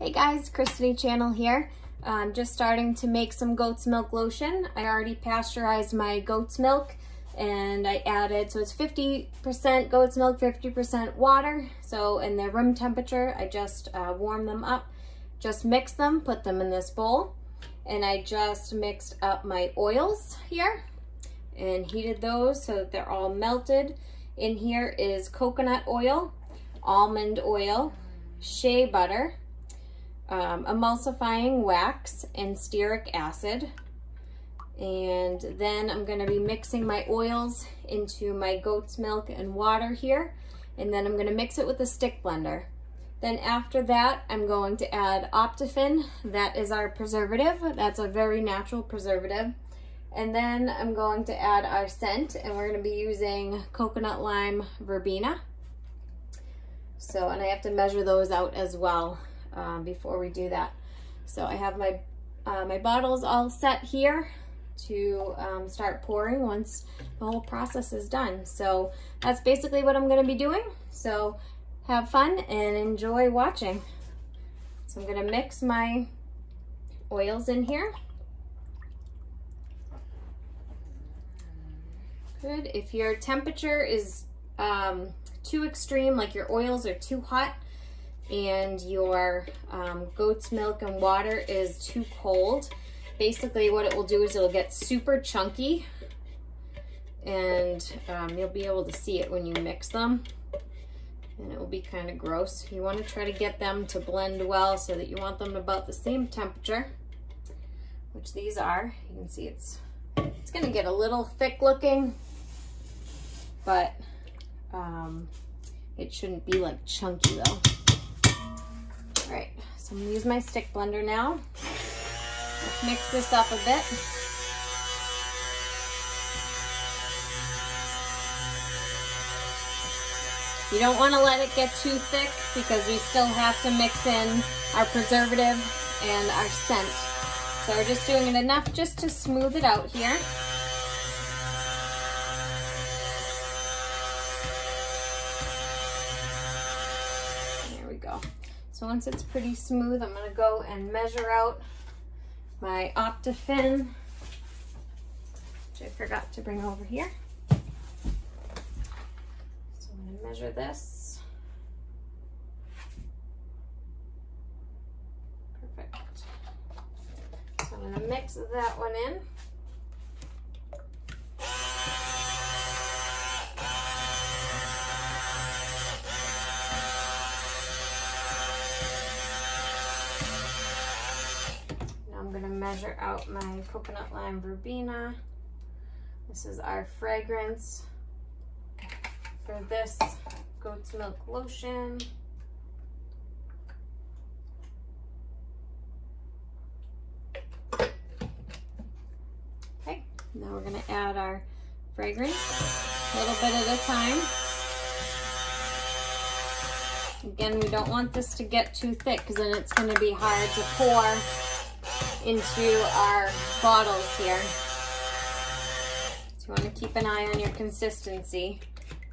Hey guys, Christy Channell here. I'm just starting to make some goat's milk lotion. I already pasteurized my goat's milk and I added, so it's 50% goat's milk, 50% water. So in the room temperature, I just uh, warm them up, just mix them, put them in this bowl. And I just mixed up my oils here and heated those so that they're all melted. In here is coconut oil, almond oil, shea butter, um, emulsifying wax, and stearic acid. And then I'm gonna be mixing my oils into my goat's milk and water here. And then I'm gonna mix it with a stick blender. Then after that, I'm going to add Optiphen. That is our preservative. That's a very natural preservative. And then I'm going to add our scent and we're gonna be using coconut lime verbena. So, and I have to measure those out as well um, before we do that. So I have my, uh, my bottles all set here to um, start pouring once the whole process is done. So that's basically what I'm gonna be doing. So have fun and enjoy watching. So I'm gonna mix my oils in here. Good, if your temperature is um, too extreme, like your oils are too hot, and your um, goat's milk and water is too cold, basically what it will do is it'll get super chunky and um, you'll be able to see it when you mix them and it will be kind of gross. You want to try to get them to blend well so that you want them about the same temperature, which these are. You can see it's it's going to get a little thick looking, but um, it shouldn't be like chunky though. All right, so I'm gonna use my stick blender now. Let's mix this up a bit. You don't want to let it get too thick because we still have to mix in our preservative and our scent. So we're just doing it enough just to smooth it out here. So once it's pretty smooth, I'm gonna go and measure out my Optiphen, which I forgot to bring over here. So I'm gonna measure this. Perfect. So I'm gonna mix that one in. Measure out my coconut lime verbena. This is our fragrance for this goat's milk lotion. Okay, now we're gonna add our fragrance, a little bit at a time. Again, we don't want this to get too thick because then it's gonna be hard to pour into our bottles here. So you want to keep an eye on your consistency.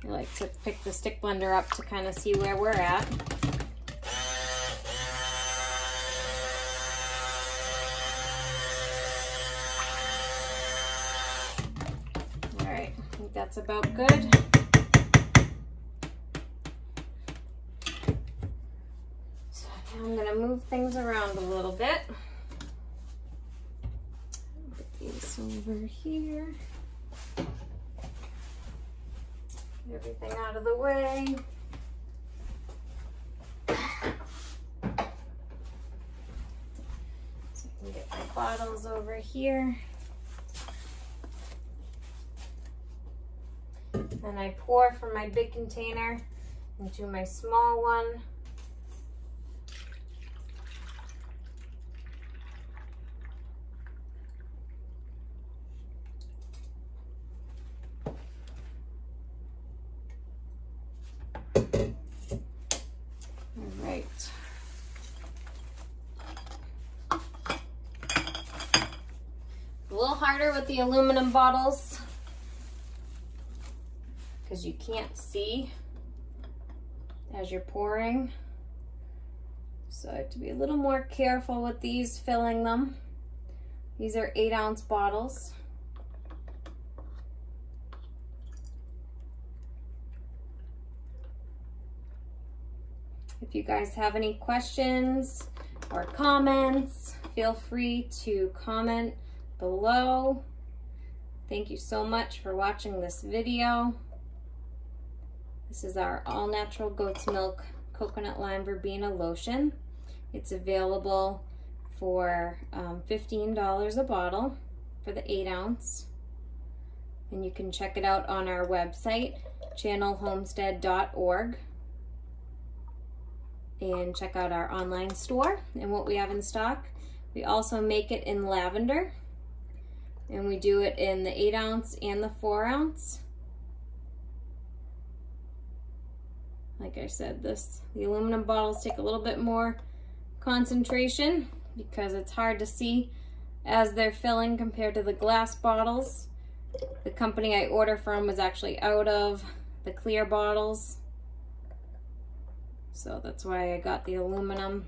I like to pick the stick blender up to kind of see where we're at. All right, I think that's about good. So now I'm gonna move things around a little bit this over here. Get everything out of the way. So I can get my bottles over here. And I pour from my big container into my small one. Harder with the aluminum bottles because you can't see as you're pouring. So I have to be a little more careful with these filling them. These are eight ounce bottles. If you guys have any questions or comments, feel free to comment below. Thank you so much for watching this video. This is our all natural goat's milk coconut lime verbena lotion. It's available for um, $15 a bottle for the eight ounce. And you can check it out on our website, channellhomestead.org and check out our online store and what we have in stock. We also make it in lavender and we do it in the eight ounce and the four ounce. Like I said, this the aluminum bottles take a little bit more concentration because it's hard to see as they're filling compared to the glass bottles. The company I order from was actually out of the clear bottles. So that's why I got the aluminum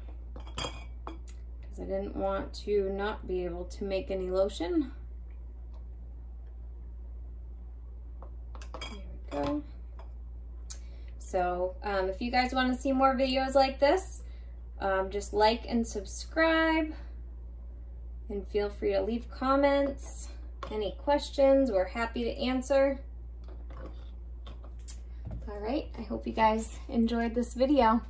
because I didn't want to not be able to make any lotion. Go. So um, if you guys want to see more videos like this, um, just like and subscribe and feel free to leave comments. Any questions, we're happy to answer. All right, I hope you guys enjoyed this video.